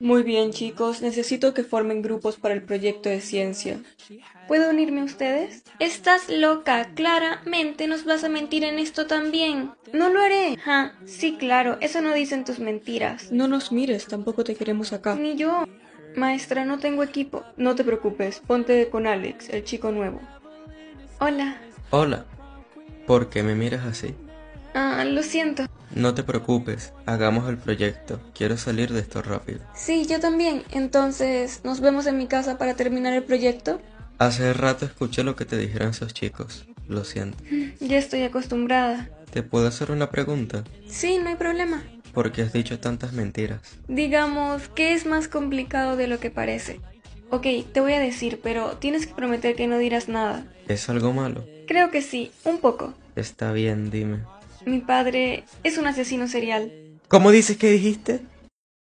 Muy bien, chicos, necesito que formen grupos para el proyecto de ciencia. ¿Puedo unirme a ustedes? Estás loca, claramente nos vas a mentir en esto también. No lo haré. Ja, sí, claro, eso no dicen tus mentiras. No nos mires, tampoco te queremos acá. Ni yo. Maestra, no tengo equipo. No te preocupes, ponte con Alex, el chico nuevo. Hola. Hola. ¿Por qué me miras así? Ah, lo siento. No te preocupes, hagamos el proyecto. Quiero salir de esto rápido. Sí, yo también. Entonces, ¿nos vemos en mi casa para terminar el proyecto? Hace rato escuché lo que te dijeron esos chicos. Lo siento. Ya estoy acostumbrada. ¿Te puedo hacer una pregunta? Sí, no hay problema. ¿Por qué has dicho tantas mentiras? Digamos que es más complicado de lo que parece. Ok, te voy a decir, pero tienes que prometer que no dirás nada. ¿Es algo malo? Creo que sí, un poco. Está bien, dime. Mi padre es un asesino serial. ¿Cómo dices que dijiste?